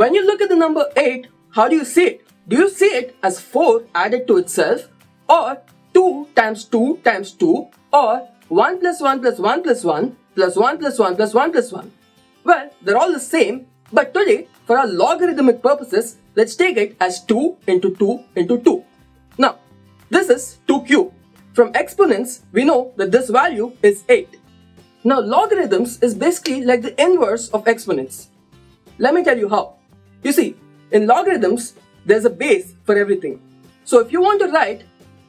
When you look at the number 8, how do you see it? Do you see it as 4 added to itself or 2 times 2 times 2 or 1 plus 1 plus 1 plus 1 plus 1 plus 1 plus 1 plus 1? Well, they're all the same, but today, for our logarithmic purposes, let's take it as 2 into 2 into 2. Now, this is 2 cube. From exponents, we know that this value is 8. Now, logarithms is basically like the inverse of exponents. Let me tell you how. You see, in logarithms, there's a base for everything. So if you want to write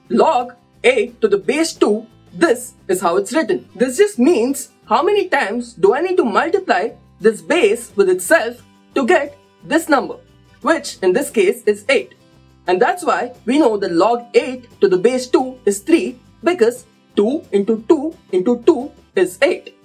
log a to the base 2, this is how it's written. This just means how many times do I need to multiply this base with itself to get this number, which in this case is 8. And that's why we know that log 8 to the base 2 is 3 because 2 into 2 into 2 is 8.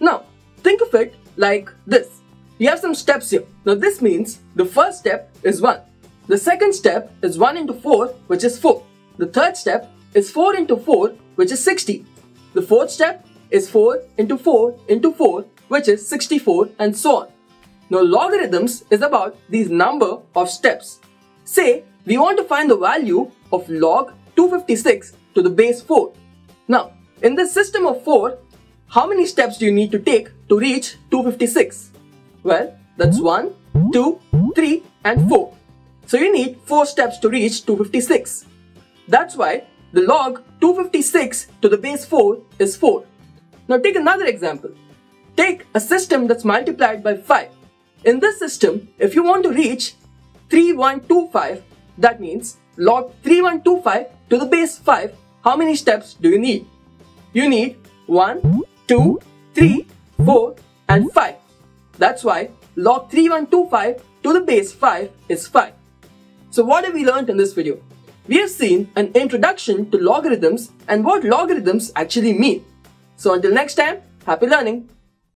Now, think of it like this. We have some steps here. Now this means the first step is 1. The second step is 1 into 4 which is 4. The third step is 4 into 4 which is 60. The fourth step is 4 into 4 into 4 which is 64 and so on. Now logarithms is about these number of steps. Say we want to find the value of log 256 to the base 4. Now in this system of 4, how many steps do you need to take to reach 256? Well, that's 1, 2, 3 and 4. So you need 4 steps to reach 256. That's why the log 256 to the base 4 is 4. Now take another example. Take a system that's multiplied by 5. In this system, if you want to reach 3125, that means log 3125 to the base 5, how many steps do you need? You need 1, 2, 3, 4 and 5. That's why log 3125 to the base 5 is 5. So what have we learned in this video? We have seen an introduction to logarithms and what logarithms actually mean. So until next time, happy learning!